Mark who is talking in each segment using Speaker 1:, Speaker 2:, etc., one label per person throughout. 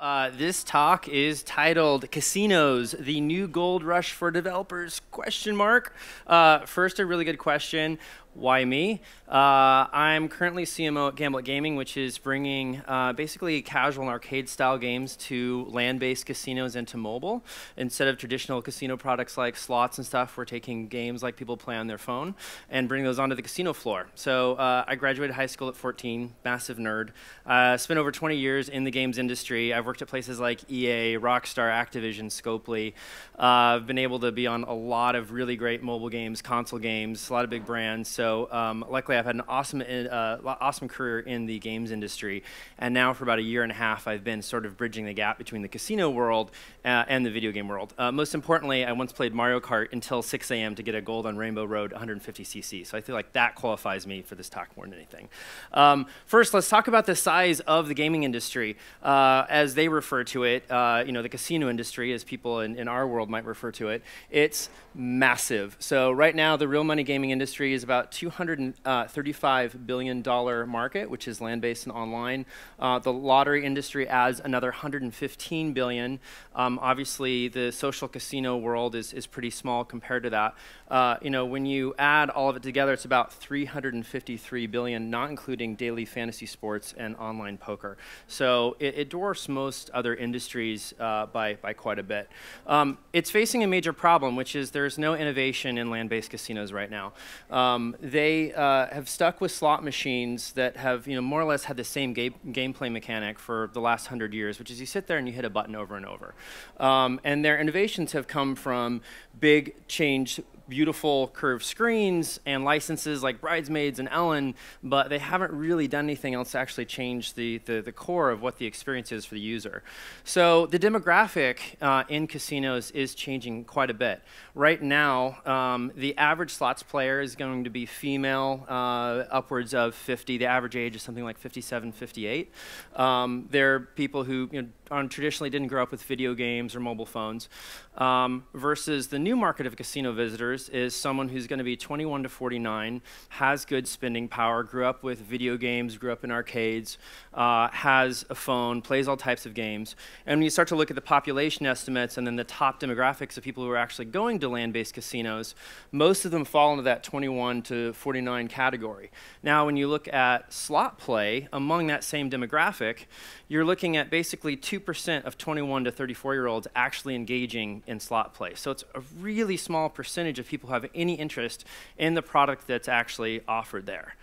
Speaker 1: uh, this talk is titled "Casinos: The New Gold Rush for Developers?" Question mark. Uh, first, a really good question. Why me? Uh, I'm currently CMO at Gamblit Gaming, which is bringing uh, basically casual and arcade style games to land based casinos and to mobile. Instead of traditional casino products like slots and stuff, we're taking games like people play on their phone and bringing those onto the casino floor. So uh, I graduated high school at 14, massive nerd. Uh, spent over 20 years in the games industry. I've worked at places like EA, Rockstar, Activision, Scopely. Uh, I've been able to be on a lot of really great mobile games, console games, a lot of big brands. So um, luckily, I've had an awesome, uh, awesome career in the games industry, and now for about a year and a half, I've been sort of bridging the gap between the casino world uh, and the video game world. Uh, most importantly, I once played Mario Kart until 6 a.m. to get a gold on Rainbow Road 150cc. So I feel like that qualifies me for this talk more than anything. Um, first, let's talk about the size of the gaming industry, uh, as they refer to it. Uh, you know, the casino industry, as people in, in our world might refer to it. It's massive. So right now, the real money gaming industry is about $235 billion market, which is land-based and online. Uh, the lottery industry adds another 115 billion. Um, obviously, the social casino world is, is pretty small compared to that. Uh, you know, when you add all of it together, it's about 353 billion, not including daily fantasy sports and online poker. So it, it dwarfs most other industries uh, by, by quite a bit. Um, it's facing a major problem, which is there's no innovation in land-based casinos right now. Um, they uh, have stuck with slot machines that have, you know, more or less had the same game gameplay mechanic for the last hundred years, which is you sit there and you hit a button over and over. Um, and their innovations have come from big change beautiful curved screens and licenses like Bridesmaids and Ellen, but they haven't really done anything else to actually change the, the, the core of what the experience is for the user. So the demographic uh, in casinos is changing quite a bit. Right now, um, the average slots player is going to be female, uh, upwards of 50. The average age is something like 57, 58. Um, they're people who you know, on, traditionally didn't grow up with video games or mobile phones, um, versus the new market of casino visitors is someone who's going to be 21 to 49, has good spending power, grew up with video games, grew up in arcades, uh, has a phone, plays all types of games. And when you start to look at the population estimates and then the top demographics of people who are actually going to land-based casinos, most of them fall into that 21 to 49 category. Now, when you look at slot play among that same demographic, you're looking at basically 2% of 21 to 34 year olds actually engaging in slot play. So it's a really small percentage of people who have any interest in the product that's actually offered there.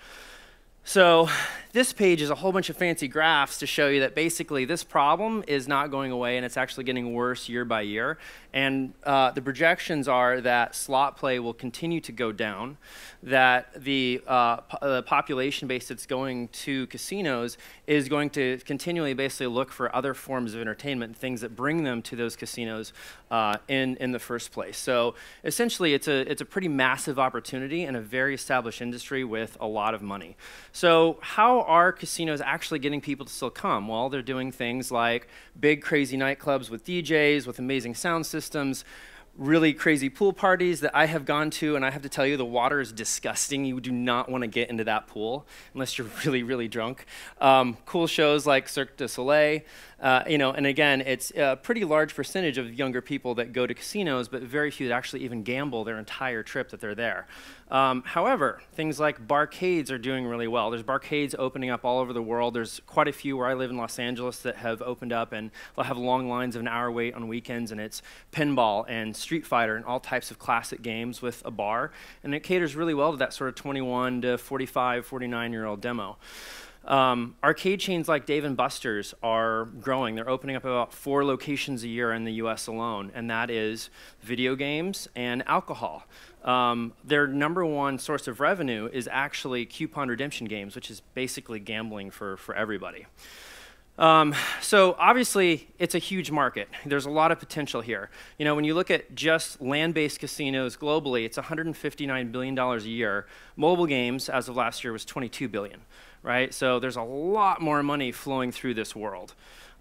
Speaker 1: So this page is a whole bunch of fancy graphs to show you that basically this problem is not going away and it's actually getting worse year by year. And uh, the projections are that slot play will continue to go down, that the, uh, po the population base that's going to casinos is going to continually basically look for other forms of entertainment, things that bring them to those casinos uh, in, in the first place. So essentially it's a, it's a pretty massive opportunity in a very established industry with a lot of money. So how are casinos actually getting people to still come? Well, they're doing things like big crazy nightclubs with DJs, with amazing sound systems, really crazy pool parties that I have gone to, and I have to tell you, the water is disgusting. You do not want to get into that pool unless you're really, really drunk. Um, cool shows like Cirque du Soleil. Uh, you know, and again, it's a pretty large percentage of younger people that go to casinos, but very few that actually even gamble their entire trip that they're there. Um, however, things like barcades are doing really well. There's barcades opening up all over the world. There's quite a few where I live in Los Angeles that have opened up and they'll have long lines of an hour wait on weekends, and it's pinball and Street Fighter and all types of classic games with a bar. And it caters really well to that sort of 21 to 45, 49 year old demo. Um, arcade chains like Dave & Buster's are growing. They're opening up about four locations a year in the US alone, and that is video games and alcohol. Um, their number one source of revenue is actually coupon redemption games, which is basically gambling for, for everybody. Um, so obviously, it's a huge market. There's a lot of potential here. You know, when you look at just land-based casinos globally, it's $159 billion a year. Mobile games, as of last year, was $22 billion right? So there's a lot more money flowing through this world.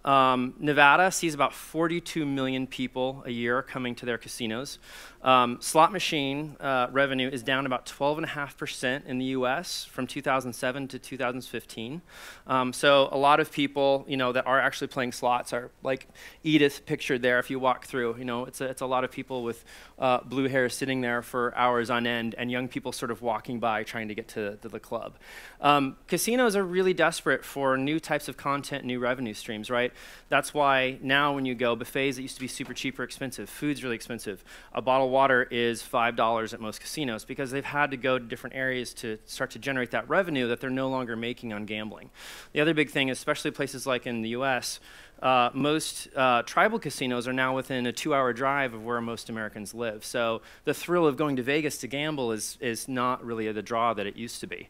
Speaker 1: Um, Nevada sees about 42 million people a year coming to their casinos. Um, slot machine uh, revenue is down about 12.5% in the US from 2007 to 2015. Um, so a lot of people, you know, that are actually playing slots are like Edith pictured there if you walk through. You know, it's a, it's a lot of people with uh, blue hair sitting there for hours on end and young people sort of walking by trying to get to, to the club. Um, casinos are really desperate for new types of content, new revenue streams, right? That's why now when you go, buffets that used to be super cheap or expensive, food's really expensive. A bottle of water is $5 at most casinos because they've had to go to different areas to start to generate that revenue that they're no longer making on gambling. The other big thing, especially places like in the US, uh, most uh, tribal casinos are now within a two-hour drive of where most Americans live. So the thrill of going to Vegas to gamble is, is not really the draw that it used to be.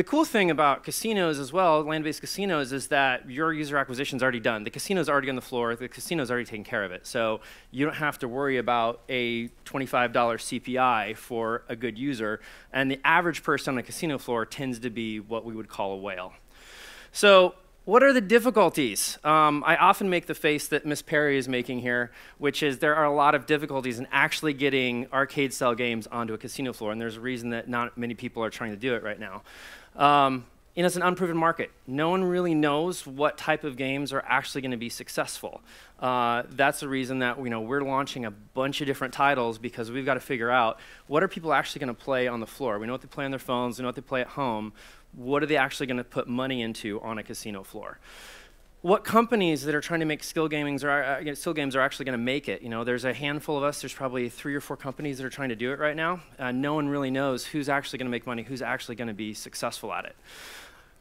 Speaker 1: The cool thing about casinos as well, land-based casinos, is that your user acquisition is already done. The casino's already on the floor. The casino's already taken care of it. So you don't have to worry about a $25 CPI for a good user. And the average person on a casino floor tends to be what we would call a whale. So what are the difficulties? Um, I often make the face that Miss Perry is making here, which is there are a lot of difficulties in actually getting arcade style games onto a casino floor, and there's a reason that not many people are trying to do it right now. Um, and it's an unproven market. No one really knows what type of games are actually going to be successful. Uh, that's the reason that you know we're launching a bunch of different titles because we've got to figure out what are people actually going to play on the floor. We know what they play on their phones, we know what they play at home. What are they actually going to put money into on a casino floor? What companies that are trying to make skill gamings or uh, skill games are actually going to make it. You know, there's a handful of us. There's probably three or four companies that are trying to do it right now. Uh, no one really knows who's actually going to make money, who's actually going to be successful at it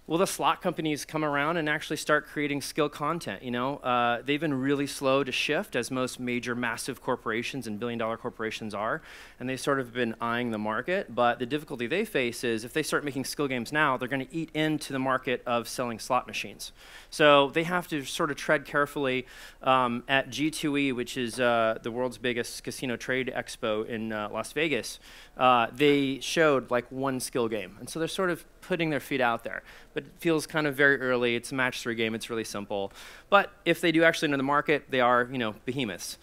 Speaker 1: will the slot companies come around and actually start creating skill content? You know, uh, they've been really slow to shift, as most major, massive corporations and billion-dollar corporations are, and they've sort of been eyeing the market. But the difficulty they face is if they start making skill games now, they're going to eat into the market of selling slot machines. So they have to sort of tread carefully. Um, at G2E, which is uh, the world's biggest casino trade expo in uh, Las Vegas, uh, they showed like one skill game, and so they're sort of putting their feet out there. It feels kind of very early. It's a match three game. It's really simple. But if they do actually enter the market, they are, you know, behemoths.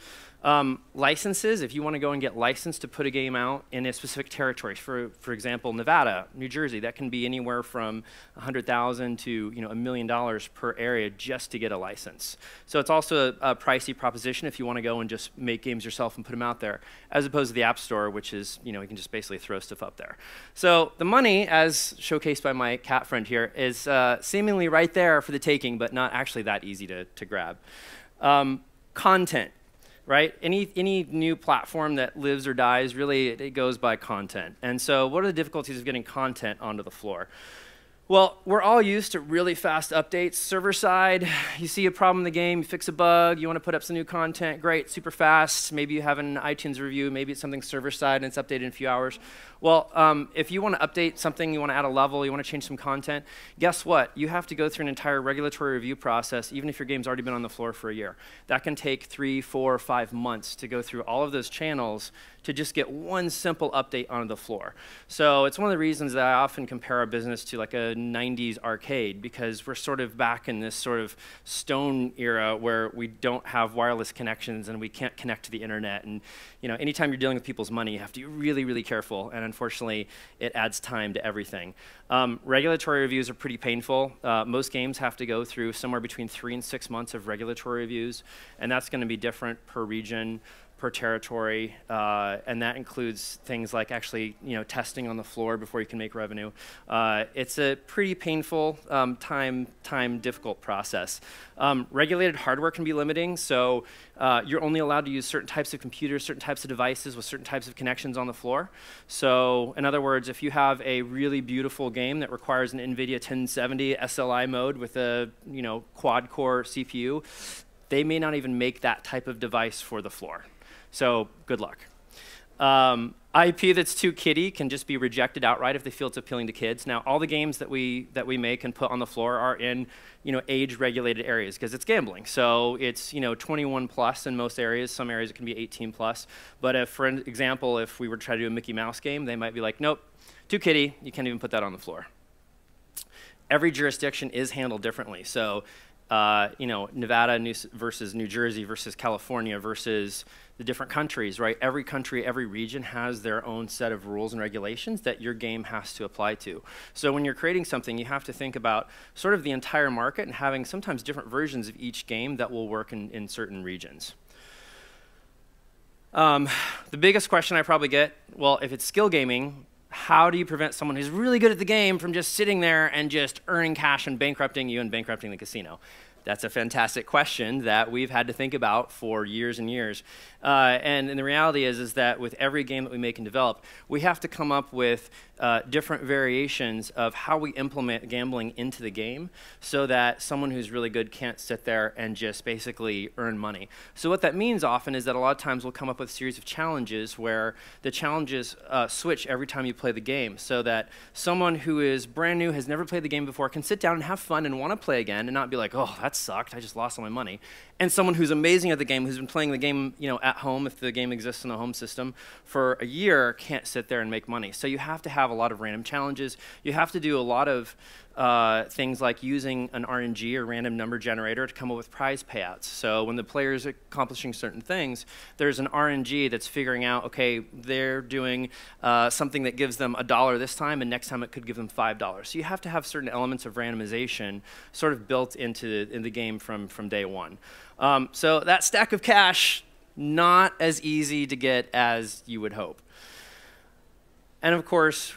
Speaker 1: Um, licenses, if you want to go and get licensed to put a game out in a specific territory, for, for example, Nevada, New Jersey, that can be anywhere from 100,000 to you know, a million dollars per area just to get a license. So it's also a, a, pricey proposition if you want to go and just make games yourself and put them out there, as opposed to the App Store, which is, you know, you can just basically throw stuff up there. So the money, as showcased by my cat friend here, is uh, seemingly right there for the taking, but not actually that easy to, to grab. Um, content right? Any, any new platform that lives or dies, really, it, it, goes by content. And so what are the difficulties of getting content onto the floor? Well, we're all used to really fast updates. Server side, you see a problem in the game, you fix a bug, you want to put up some new content, great, super fast. Maybe you have an iTunes review, maybe it's something server side and it's updated in a few hours. Well, um, if you want to update something, you want to add a level, you want to change some content, guess what? You have to go through an entire regulatory review process, even if your game's already been on the floor for a year. That can take three, four, five months to go through all of those channels to just get one simple update on the floor. So it's one of the reasons that I often compare our business to like a 90s arcade because we're sort of back in this sort of stone era where we don't have wireless connections and we can't connect to the internet. And you know, anytime you're dealing with people's money, you have to be really, really careful. And unfortunately, it adds time to everything. Um, regulatory reviews are pretty painful. Uh, most games have to go through somewhere between three and six months of regulatory reviews, and that's going to be different per region per territory, uh, and that includes things like actually you know testing on the floor before you can make revenue. Uh, it's a pretty painful, um, time time difficult process. Um, regulated hardware can be limiting, so uh, you're only allowed to use certain types of computers, certain types of devices with certain types of connections on the floor. So in other words, if you have a really beautiful game that requires an NVIDIA 1070 SLI mode with a you know quad core CPU, they may not even make that type of device for the floor. So good luck. Um, IP that's too kiddie can just be rejected outright if they feel it's appealing to kids. Now, all the games that we that we make and put on the floor are in you know age-regulated areas because it's gambling. So it's you know 21 plus in most areas. Some areas it can be 18 plus. But if, for example, if we were to try to do a Mickey Mouse game, they might be like, nope, too kiddie. You can't even put that on the floor. Every jurisdiction is handled differently. So uh, you know, Nevada versus New Jersey versus California versus the different countries, right? Every country, every region has their own set of rules and regulations that your game has to apply to. So when you're creating something, you have to think about sort of the entire market and having sometimes different versions of each game that will work in, in certain regions. Um, the biggest question I probably get, well, if it's skill gaming, how do you prevent someone who's really good at the game from just sitting there and just earning cash and bankrupting you and bankrupting the casino? That's a fantastic question that we've had to think about for years and years. Uh, and, and, the reality is, is that with every game that we make and develop, we have to come up with uh, different variations of how we implement gambling into the game so that someone who's really good can't sit there and just basically earn money. So what that means often is that a lot of times we'll come up with a series of challenges where the challenges uh, switch every time you play the game so that someone who is brand new, has never played the game before, can sit down and have fun and want to play again and not be like, oh, that sucked, I just lost all my money. And someone who's amazing at the game, who's been playing the game you know, at home, if the game exists in a home system, for a year, can't sit there and make money. So you have to have a lot of random challenges. You have to do a lot of uh, things like using an RNG or random number generator to come up with prize payouts. So when the player is accomplishing certain things, there's an RNG that's figuring out, okay, they're doing uh, something that gives them a dollar this time, and next time it could give them five dollars. So you have to have certain elements of randomization sort of built into the, in the game from from day one. Um, so that stack of cash, not as easy to get as you would hope. And of course,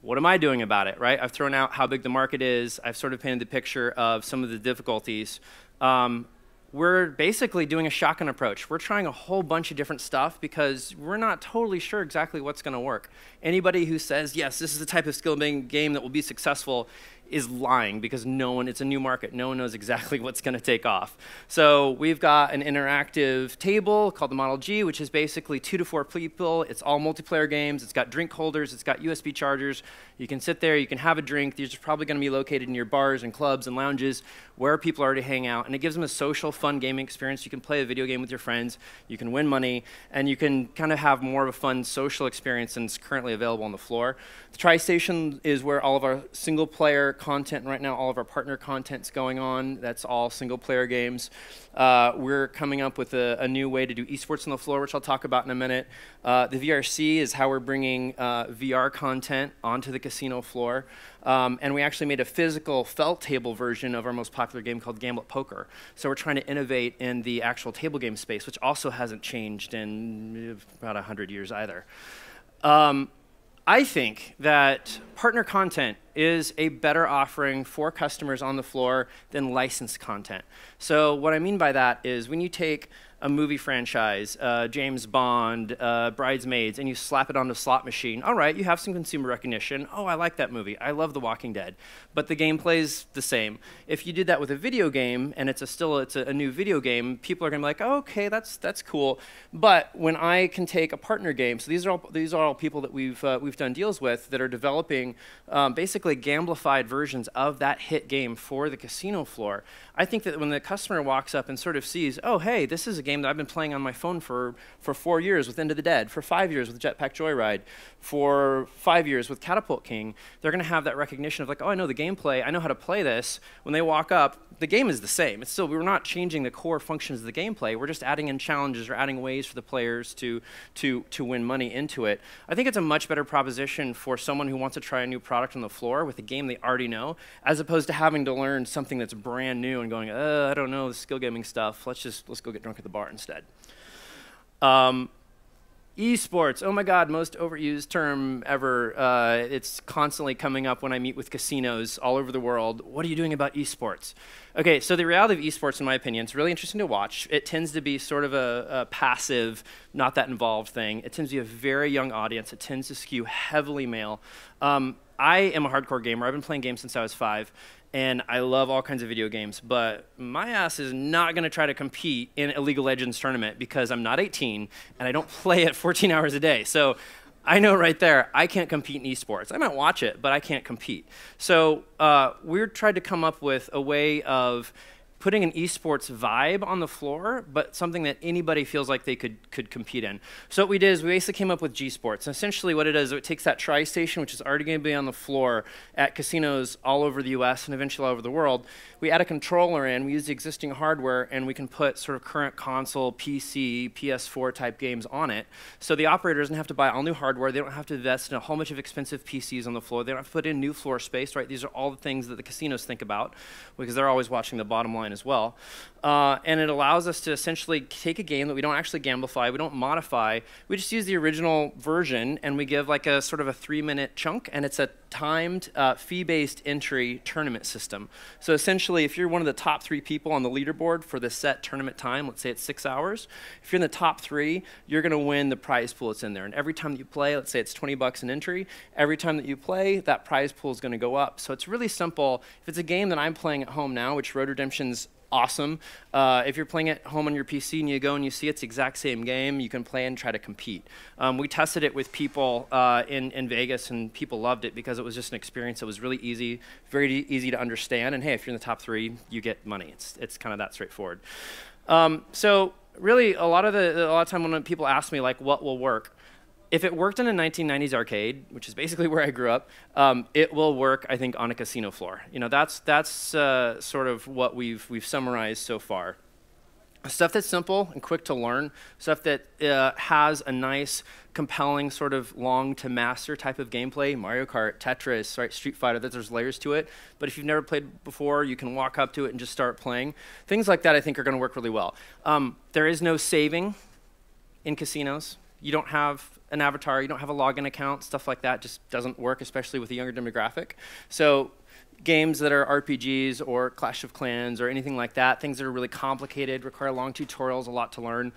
Speaker 1: what am I doing about it, right? I've thrown out how big the market is. I've sort of painted the picture of some of the difficulties. Um, we're basically doing a shotgun approach. We're trying a whole bunch of different stuff because we're not totally sure exactly what's going to work. Anybody who says, yes, this is the type of skill game that will be successful is lying because no one, it's a new market. No one knows exactly what's going to take off. So we've got an interactive table called the Model G, which is basically two to four people. It's all multiplayer games. It's got drink holders. It's got USB chargers. You can sit there. You can have a drink. These are probably going to be located in your bars and clubs and lounges where people already hang out. And it gives them a social, fun gaming experience. You can play a video game with your friends. You can win money. And you can kind of have more of a fun social experience than is currently available on the floor. The TriStation is where all of our single player content, right now all of our partner content's going on. That's all single player games. Uh, we're coming up with a, a, new way to do esports on the floor, which I'll talk about in a minute. Uh, the VRC is how we're bringing uh, VR content onto the casino floor. Um, and we actually made a physical felt table version of our most popular game called Gamblit Poker. So we're trying to innovate in the actual table game space, which also hasn't changed in about 100 years either. Um, I think that partner content is a better offering for customers on the floor than licensed content. So what I mean by that is when you take a movie franchise, uh, James Bond, uh, Bridesmaids, and you slap it on a slot machine, all right, you have some consumer recognition. Oh, I like that movie. I love The Walking Dead. But the gameplay's the same. If you did that with a video game and it's a still it's a, a new video game, people are gonna be like, oh, okay, that's that's cool. But when I can take a partner game, so these are all these are all people that we've uh, we've done deals with that are developing um, basically gamblified versions of that hit game for the casino floor. I think that when the customer walks up and sort of sees, oh, hey, this is a game that I've been playing on my phone for, for four years with Into the Dead, for five years with Jetpack Joyride, for five years with Catapult King, they're going to have that recognition of like, oh, I know the gameplay, I know how to play this. When they walk up, the game is the same. It's still, we're not changing the core functions of the gameplay. We're just adding in challenges or adding ways for the players to, to, to win money into it. I think it's a much better proposition for someone who wants to try a new product on the floor with a game they already know, as opposed to having to learn something that's brand new and going, uh, I don't know, the skill gaming stuff. Let's just let's go get drunk at the bar instead. Um, esports, oh my God, most overused term ever. Uh, it's constantly coming up when I meet with casinos all over the world. What are you doing about esports? Okay, so the reality of esports, in my opinion, it's really interesting to watch. It tends to be sort of a, a passive, not that involved thing. It tends to be a very young audience. It tends to skew heavily male. Um, I am a hardcore gamer. I've been playing games since I was five and I love all kinds of video games, but my ass is not going to try to compete in a League of Legends tournament because I'm not 18 and I don't play it 14 hours a day. So I know right there, I can't compete in esports. I might watch it, but I can't compete. So uh, we're trying to come up with a way of putting an esports vibe on the floor, but something that anybody feels like they could could compete in. So what we did is we basically came up with G Sports. And essentially, what it is, it takes that Tri Station, which is already going to be on the floor at casinos all over the U.S. and eventually all over the world. We add a controller in, we use the existing hardware, and we can put sort of current console, PC, PS4 type games on it. So the operator doesn't have to buy all new hardware. They don't have to invest in a whole bunch of expensive PCs on the floor. They don't have to put in new floor space. Right? These are all the things that the casinos think about because they're always watching the bottom line as well. Uh, and it allows us to essentially take a game that we don't actually gamify, we don't modify, we just use the original version and we give like a sort of a three minute chunk and it's a timed uh, fee-based entry tournament system. So essentially if you're one of the top three people on the leaderboard for the set tournament time, let's say it's six hours, if you're in the top three, you're gonna win the prize pool that's in there. And every time that you play, let's say it's 20 bucks an entry, every time that you play, that prize pool is gonna go up. So it's really simple. If it's a game that I'm playing at home now, which Road Redemption's awesome. Uh, if you're playing at home on your PC and you go and you see it's exact same game, you can play and try to compete. Um, we tested it with people uh, in, in Vegas and people loved it because it was just an experience that was really easy, very easy to understand. And hey, if you're in the top three, you get money. It's, it's kind of that straightforward. Um, so really, a lot of the a lot of time when people ask me like, what will work, if it worked in a 1990s arcade, which is basically where I grew up, um, it will work, I think, on a casino floor. You know, that's that's uh, sort of what we've we've summarized so far. Stuff that's simple and quick to learn, stuff that uh, has a nice, compelling, sort of long to master type of gameplay. Mario Kart, Tetris, right, Street Fighter. That there's layers to it. But if you've never played before, you can walk up to it and just start playing. Things like that, I think, are going to work really well. Um, there is no saving in casinos. You don't have an avatar, you don't have a login account, stuff like that just doesn't work, especially with a younger demographic. So games that are RPGs or Clash of Clans or anything like that, things that are really complicated, require long tutorials, a lot to learn,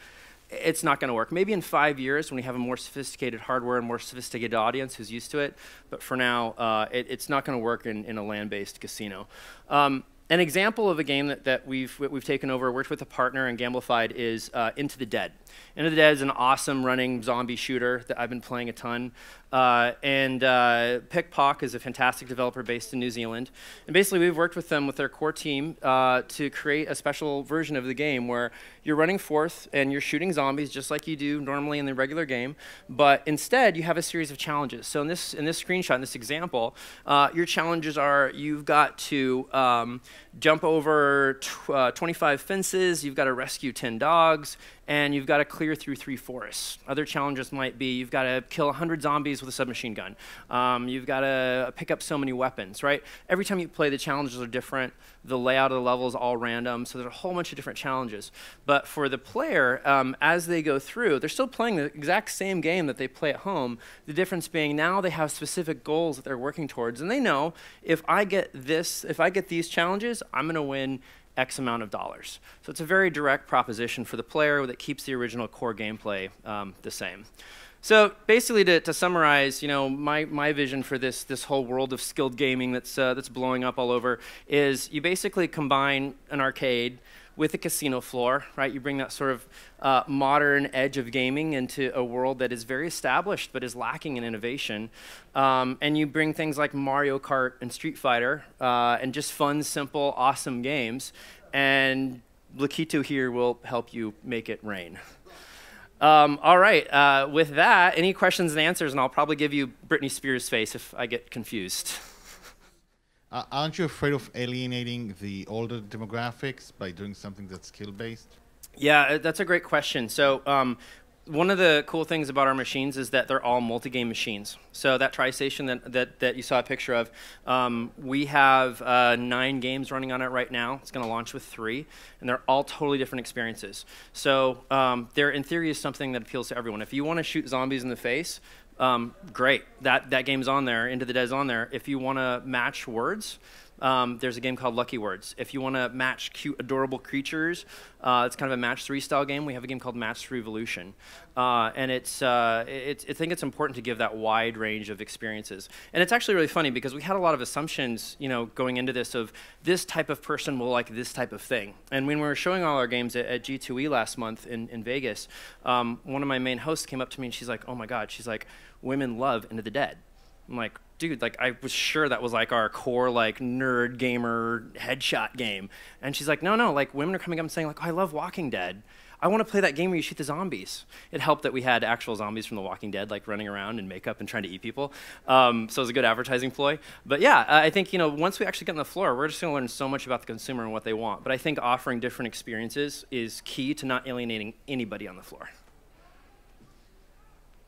Speaker 1: it's not going to work. Maybe in five years when we have a more sophisticated hardware and more sophisticated audience who's used to it, but for now, uh, it, it's not going to work in, in a land-based casino. Um, an example of a game that, that we've, we've taken over, worked with a partner and Gamblified is uh, Into the Dead. Into the Dead is an awesome running zombie shooter that I've been playing a ton. Uh, and uh, PikPok is a fantastic developer based in New Zealand. And basically, we've worked with them with their core team uh, to create a special version of the game where you're running forth and you're shooting zombies just like you do normally in the regular game, but instead you have a series of challenges. So in this in this screenshot, in this example, uh, your challenges are you've got to um, jump over tw uh, 25 fences, you've got to rescue 10 dogs, and you've got to clear through three forests. Other challenges might be you've got to kill 100 zombies with a submachine gun. Um, you've got to pick up so many weapons, right? Every time you play, the challenges are different. The layout of the level is all random, so there's a whole bunch of different challenges. But for the player, um, as they go through, they're still playing the exact same game that they play at home. The difference being now they have specific goals that they're working towards, and they know if I get this, if I get these challenges, I'm going to win X amount of dollars. So it's a very direct proposition for the player that keeps the original core gameplay um, the same. So basically, to, to, summarize, you know, my, my vision for this this whole world of skilled gaming that's uh, that's blowing up all over is you basically combine an arcade with a casino floor, right? You bring that sort of uh, modern edge of gaming into a world that is very established but is lacking in innovation. Um, and you bring things like Mario Kart and Street Fighter uh, and just fun, simple, awesome games. And Lakitu here will help you make it rain. Um, all right, uh, with that, any questions and answers, and I'll probably give you Britney Spears' face if I get confused.
Speaker 2: Uh, aren't you afraid of alienating the older demographics by doing something that's skill based?
Speaker 1: Yeah, uh, that's a great question. So, um, one of the cool things about our machines is that they're all multi-game machines. So that TriStation that, that, that you saw a picture of, um, we have uh, nine games running on it right now. It's going to launch with three, and they're all totally different experiences. So um, there, in theory, is something that appeals to everyone. If you want to shoot zombies in the face, um, great. That that game's on there. Into the Dead's on there. If you want to match words, um, there's a game called Lucky Words. If you want to match cute, adorable creatures, uh, it's kind of a match three style game. We have a game called Match Three Evolution, uh, and it's, uh, it's I think it's important to give that wide range of experiences. And it's actually really funny because we had a lot of assumptions, you know, going into this of this type of person will like this type of thing. And when we were showing all our games at, at G2E last month in in Vegas, um, one of my main hosts came up to me and she's like, "Oh my God!" She's like, "Women love Into the Dead." I'm like, dude, like I was sure that was like our core like nerd gamer headshot game. And she's like, no, no, like women are coming up and saying like, oh, I love Walking Dead. I want to play that game where you shoot the zombies. It helped that we had actual zombies from The Walking Dead, like running around in makeup and trying to eat people. Um, so it was a good advertising ploy. But yeah, I think you know once we actually get on the floor, we're just going to learn so much about the consumer and what they want. But I think offering different experiences is key to not alienating anybody on the floor.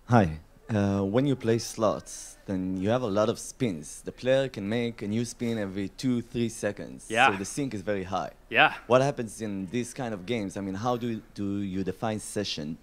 Speaker 3: Hi. Uh, when you play slots, then you have a lot of spins. The player can make a new spin every two, three seconds.
Speaker 1: Yeah.
Speaker 3: So the sync is very high.
Speaker 1: Yeah.
Speaker 3: What happens in these kind of games? I mean, how do, do you define session?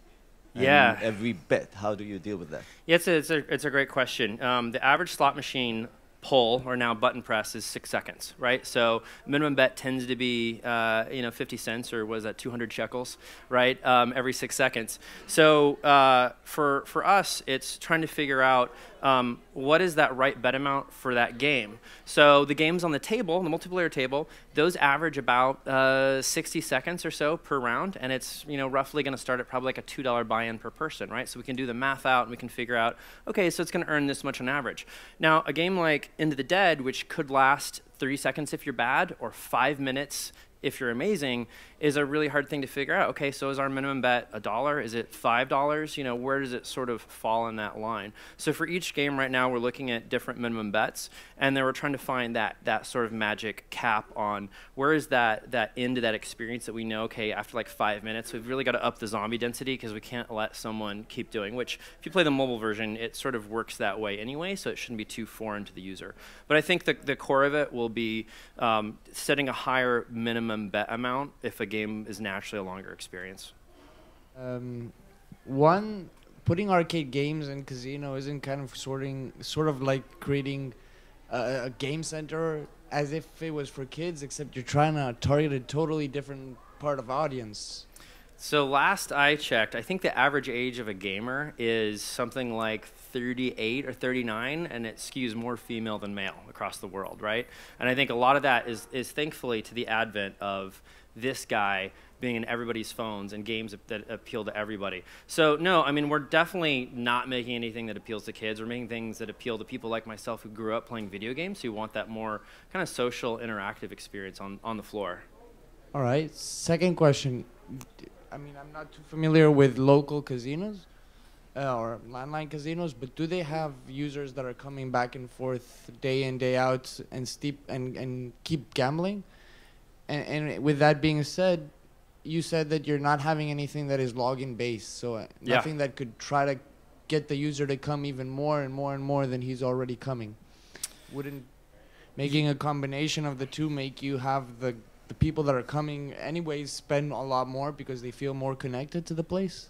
Speaker 3: And
Speaker 1: Yeah.
Speaker 3: every bet, how do you deal with that?
Speaker 1: Yeah, it's a, it's a, it's a great question. Um, the average slot machine pull, or now button press, is six seconds, right? So minimum bet tends to be, uh, you know, 50 cents, or was that 200 shekels, right? Um, every six seconds. So uh, for, for us, it's trying to figure out um, what is that right bet amount for that game. So the games on the table, the multiplayer table, those average about uh, 60 seconds or so per round, and it's you know roughly going to start at probably like a two dollar buy-in per person, right? So we can do the math out and we can figure out, okay, so it's going to earn this much on average. Now a game like Into the Dead, which could last 30 seconds if you're bad, or five minutes if you're amazing is a really hard thing to figure out. Okay, so is our minimum bet a dollar? Is it five dollars? You know, where does it sort of fall in that line? So for each game right now, we're looking at different minimum bets, and then we're trying to find that that sort of magic cap on where is that that end of that experience that we know. Okay, after like five minutes, we've really got to up the zombie density because we can't let someone keep doing. Which, if you play the mobile version, it sort of works that way anyway, so it shouldn't be too foreign to the user. But I think the the core of it will be um, setting a higher minimum bet amount if a game is naturally a longer experience.
Speaker 4: Um, one, putting arcade games in casino isn't kind of sorting, sort of like creating a, a game center as if it was for kids, except you're trying to target a totally different part of audience.
Speaker 1: So last I checked, I think the average age of a gamer is something like 38 or 39, and it skews more female than male across the world, right? And I think a lot of that is is thankfully to the advent of this guy being in everybody's phones and games that appeal to everybody. So no, I mean we're definitely not making anything that appeals to kids. We're making things that appeal to people like myself who grew up playing video games who want that more kind of social interactive experience on on the floor.
Speaker 4: All right. Second question. I mean, I'm not too familiar with local casinos uh, or landline casinos, but do they have users that are coming back and forth day in day out and steep and, and keep gambling? And, and with that being said, you said that you're not having anything that is login based, so uh,
Speaker 1: Yeah.
Speaker 4: nothing that could try to get the user to come even more and more and more than he's already coming. Wouldn't making a combination of the two make you have the the people that are coming anyways spend a lot more because they feel more connected to the place?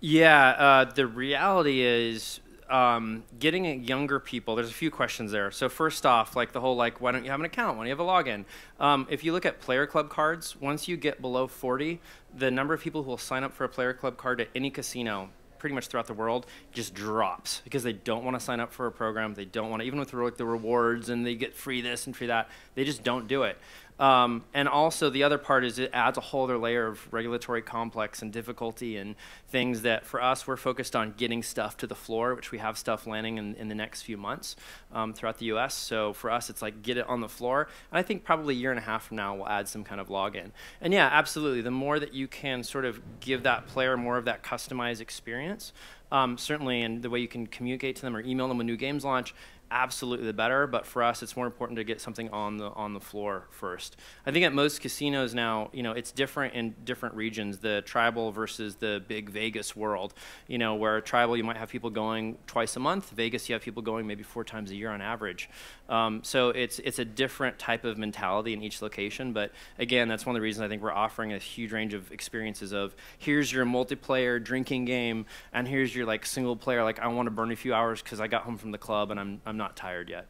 Speaker 1: Yeah, uh, the reality is um, getting younger people. There's a few questions there. So first off, like the whole like, why don't you have an account? Why don't you have a login? Um, if you look at player club cards, once you get below 40, the number of people who will sign up for a player club card at any casino pretty much throughout the world just drops because they don't want to sign up for a program they don't want to even with like the rewards and they get free this and free that they just don't do it um, and also the other part is it adds a whole other layer of regulatory complex and difficulty and things that for us we're focused on getting stuff to the floor, which we have stuff landing in, in the next few months um, throughout the U.S. So for us, it's like get it on the floor. And I think probably a year and a half from now we'll add some kind of login. And yeah, absolutely. The more that you can sort of give that player more of that customized experience, um, certainly, and the way you can communicate to them or email them when new games launch, absolutely the better. But for us, it's more important to get something on the on the floor first. I think at most casinos now, you know, it's different in different regions. The tribal versus the big Vegas world. You know, where tribal you might have people going twice a month. Vegas you have people going maybe four times a year on average. Um, so it's it's a different type of mentality in each location. But again, that's one of the reasons I think we're offering a huge range of experiences. Of here's your multiplayer drinking game, and here's your like single player. Like I want to burn a few hours because I got home from the club and I'm I'm not tired yet.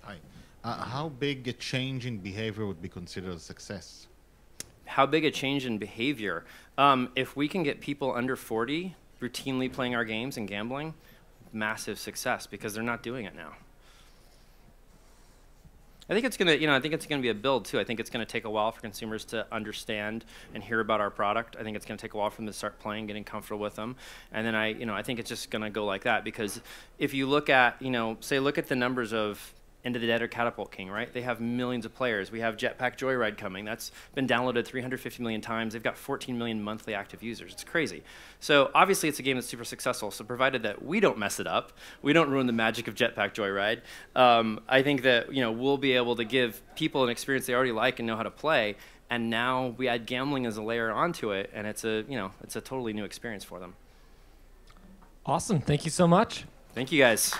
Speaker 2: Hi. Uh, how big a change in behavior would be considered a success?
Speaker 1: How big a change in behavior? Um, if we can get people under 40 routinely playing our games and gambling, massive success because they're not doing it now. I think it's gonna, you know, I think it's gonna be a build too. I think it's gonna take a while for consumers to understand and hear about our product. I think it's gonna take a while for them to start playing, getting comfortable with them, and then I, you know, I think it's just gonna go like that because if you look at, you know, say look at the numbers of into the Dead or Catapult King, right? They have millions of players. We have Jetpack Joyride coming. That's been downloaded 350 million times. They've got 14 million monthly active users. It's crazy. So obviously, it's a game that's super successful. So provided that we don't mess it up, we don't ruin the magic of Jetpack Joyride. Um, I think that you know we'll be able to give people an experience they already like and know how to play. And now we add gambling as a layer onto it, and it's a you know it's a totally new experience for them.
Speaker 5: Awesome. Thank you so much.
Speaker 1: Thank you guys.